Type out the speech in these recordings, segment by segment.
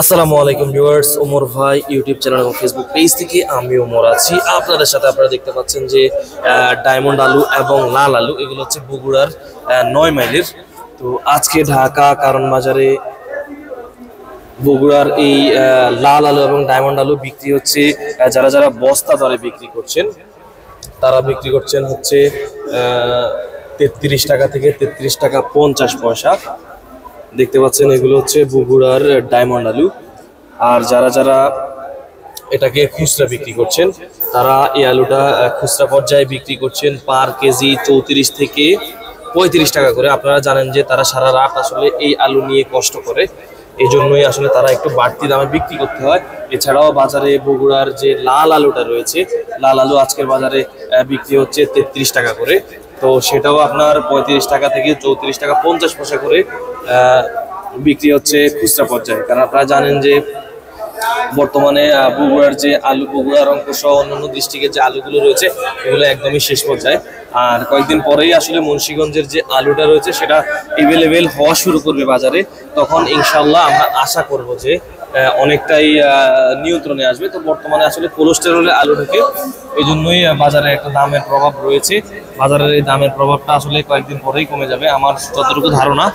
আসসালামু আলাইকুম ভিউয়ার্স, ওমর ভাই ইউটিউব চ্যানেল এবং ফেসবুক পেজ থেকে আমি ওমর আছি। আপনাদের সাথে আপনারা দেখতে পাচ্ছেন যে ডায়মন্ড আলু এবং লাল আলু, এগুলো হচ্ছে বগুড়ার নয় মাইলের। তো আজকে ঢাকা কারণ বাজারে বগুড়ার এই লাল আলু এবং ডায়মন্ড আলু বিক্রি হচ্ছে যারা যারা বস্তা দরে বিক্রি করছেন, তারা বিক্রি করছেন হচ্ছে তেত্রিশ টাকা থেকে তেত্রিশ টাকা পঞ্চাশ পয়সা। দেখতে পাচ্ছেন, এগুলো হচ্ছে বগুড়ার ডায়মন্ড আলু। আর যারা যারা এটাকে খুচরা বিক্রি করছেন, তারা এই আলুটা খুচরা পর্যায়ে বিক্রি করছেন পার কেজি চৌত্রিশ থেকে পঁয়ত্রিশ টাকা করে। আপনারা জানেন যে তারা সারা রাত আসলে এই আলু নিয়ে কষ্ট করে। এই জন্যই আসলে তারা একটু বাড়তি দামে বিক্রি করতে হয়। এছাড়াও বাজারে বগুড়ার যে লাল আলুটা রয়েছে, লাল আলু আজকের বাজারে বিক্রি হচ্ছে তেত্রিশ টাকা করে। তো সেটাও আপনার পঁয়ত্রিশ টাকা থেকে চৌত্রিশ টাকা, পঞ্চাশ পয়সা করে বিক্রি হচ্ছে খুচরা পর্যায়ে। কারণ আপনারা জানেন যে বর্তমানে বগুড়ার যে আলু বগুড়ার অঙ্ক সহ অন্যান্য ডিস্ট্রিক্টের যে আলুগুলো রয়েছে, এগুলো একদমই শেষ পর্যায়ে। আর কয়েকদিন পরেই আসলে মুন্সীগঞ্জের যে আলুটা রয়েছে, সেটা এভেলেবেল হওয়া শুরু করবে বাজারে। তখন ইনশাল্লাহ আমরা আশা করব যে অনেকটাই নিয়ন্ত্রণে আসবে। তো বর্তমানে আসলে কোলেস্টেরলে আলু ঢুকে এই জন্যই বাজারে একটা দামের প্রভাব রয়েছে। বাজারের এই দামের প্রভাবটা আসলে কয়েকদিন পরেই কমে যাবে, আমার যতটুকু ধারণা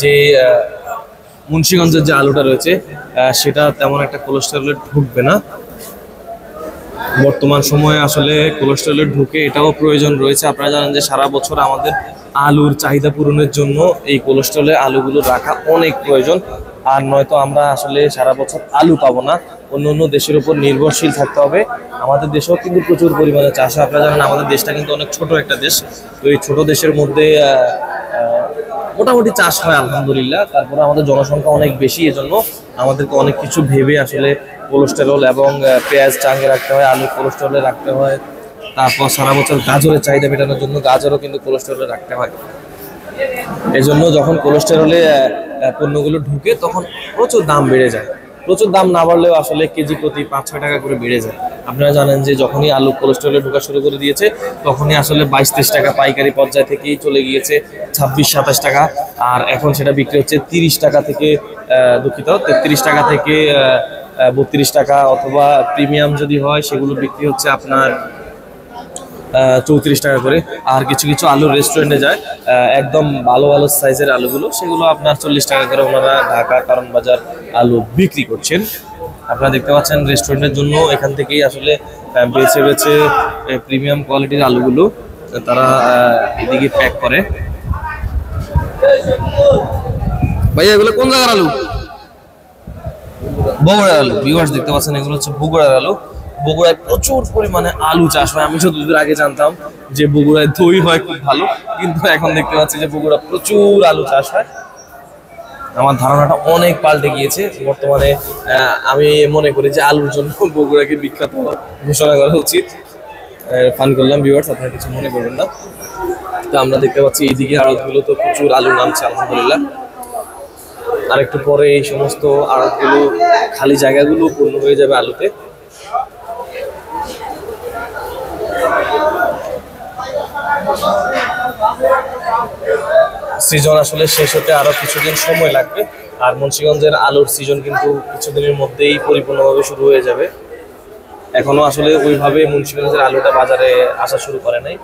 যে মুন্সীগঞ্জের যে আলুটা রয়েছে সেটা তেমন একটা কোলেস্টেরলে ঢুকবে না। বর্তমান সময়ে আসলে কোলেস্টেরলে ঢুকে এটাও প্রয়োজন রয়েছে। আপনারা জানেন যে সারা বছর আমাদের আলুর চাহিদা পূরণের জন্য এই কোলেস্ট্রলে আলুগুলো রাখা অনেক প্রয়োজন। আর নয়তো আমরা আসলে সারা বছর আলু পাবো না। অন্য অন্য দেশের উপর নির্ভরশীল থাকতে হবে। আমাদের দেশেও কিন্তু প্রচুর পরিমাণে চাষ হয়। আপনারা জানেন আমাদের দেশটা কিন্তু অনেক ছোট একটা দেশ। তো এই ছোট দেশের মধ্যে মোটামুটি চাষ হয় আলহামদুলিল্লাহ। তারপরে আমাদের জনসংখ্যা অনেক বেশি, এজন্য আমাদেরকে অনেক কিছু ভেবে আসলে কোলেস্টেরল এবং পেঁয়াজ চাঙ্গে রাখতে হয়, আলু কোলেস্টেরলে রাখতে হয়। তারপর সারা বছর গাজরের চাহিদা মেটানোর জন্য গাজরও কিন্তু কোলেস্টেরলে রাখতে হয়। এই জন্য যখন কোলেস্টেরলে পণ্যগুলো ঢুকে তখন প্রচুর দাম বেড়ে যায়। প্রচুর দাম না বাড়লেও আসলে কেজি প্রতি পাঁচ ছয় টাকা করে বেড়ে যায়। আপনারা জানেন যে যখনই আলু কোলেস্টেরলে ঢোকা শুরু করে দিয়েছে, তখনই আসলে বাইশ তেইশ টাকা পাইকারি পর্যায় থেকেই চলে গিয়েছে ছাব্বিশ, সাতাশ টাকা। আর এখন সেটা বিক্রি হচ্ছে তিরিশ টাকা থেকে দুঃখিত, তেত্রিশ টাকা থেকে বত্রিশ টাকা অথবা প্রিমিয়াম যদি হয়, সেগুলো বিক্রি হচ্ছে আপনার চৌত্রিশ টাকা করে। আর কিছু কিছু আলু রেস্টুরেন্টে যায়। একদম ভালো ভালো সাইজের আলুগুলো সেগুলো আপনার চল্লিশ টাকা করে ওনারা ঢাকা কারণ বাজার আলু বিক্রি করছেন। আপনারা দেখতে পাচ্ছেন রেস্টুরেন্টের জন্য এখান থেকেই আসলে বেছে বেছে প্রিমিয়াম কোয়ালিটির আলুগুলো তারা এদিকে প্যাক করে। ভাইয়া এগুলো কোন জায়গার আলু? বগুড়ার আলু। ভিউয়ার্স দেখতে পাচ্ছেন এগুলো হচ্ছে বগুড়ার আলু। বগুড়ায় প্রচুর পরিমাণে আলু চাষ হয়। আমি যতদূর আগে জানতাম যে বগুড়ায় দই হয় খুব ভালো, কিন্তু এখন দেখতে পাচ্ছি যে বগুড়া প্রচুর আলু চাষ হয়। আমার ধারণাটা অনেক পাল্টে গিয়েছে। বর্তমানে আমি মনে করি যে আলুর জন্য বগুড়াকে বিখ্যাত ঘোষণা করা উচিত। ফান করলাম ভিউয়ার্স আপনারা কিছু মনে করবেন না। তো আমরা দেখতে পাচ্ছি এইদিকে আড়তগুলো তো প্রচুর আলু নামছে, আলহামদুলিল্লাহ। আর একটু পরে এই সমস্ত আড়তগুলো খালি জায়গাগুলো পূর্ণ হয়ে যাবে আলুতে। সিজন আসলে শেষ হতে আরও কিছুদিন সময় লাগবে। আর মুন্সিগঞ্জের আলুর সিজন কিন্তু কিছুদিনের মধ্যেই পরিপূর্ণভাবে শুরু হয়ে যাবে। এখনও আসলে ওইভাবে মুন্সিগঞ্জের আলুটা বাজারে আসা শুরু করে নাই।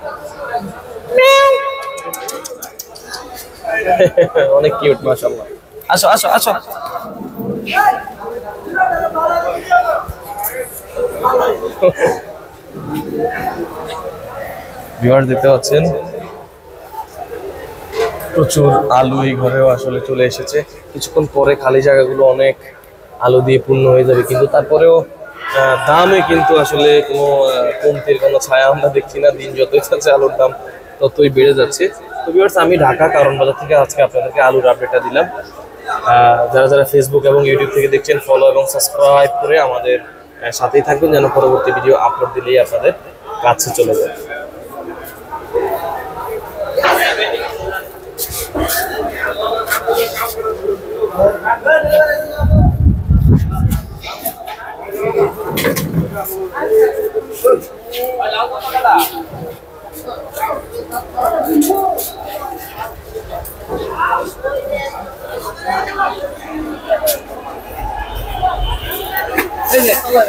অনেক কিউট মাশাআল্লাহ। আসো আসো আসো। ভিউয়ার দেখতে পাচ্ছেন প্রচুর আলু এই ঘরেও আসলে চলে এসেছে। কিছুক্ষণ পরে খালি জায়গাগুলো অনেক আলু দিয়ে পূর্ণ হয়ে যাবে, কিন্তু তারপরেও দামে কিন্তু আসলে কোনো কমতির কোনো ছায়া আমরা দেখছি না। দিন যতই যাচ্ছে, আলুর দাম ততই বেড়ে যাচ্ছে। তো ভিউয়ার্স আমি ঢাকা কারণ বাজার থেকে আজকে আপনাদেরকে আলুর আপডেটটা দিলাম। যারা যারা ফেসবুক এবং ইউটিউব থেকে দেখছেন ফলো এবং সাবস্ক্রাইব করে আমাদের সাথেই থাকবেন, যেন পরবর্তী ভিডিও আপলোড দিলেই আপনাদের কাছে চলে যায়। 嗯好的嗯好的谢谢谢谢。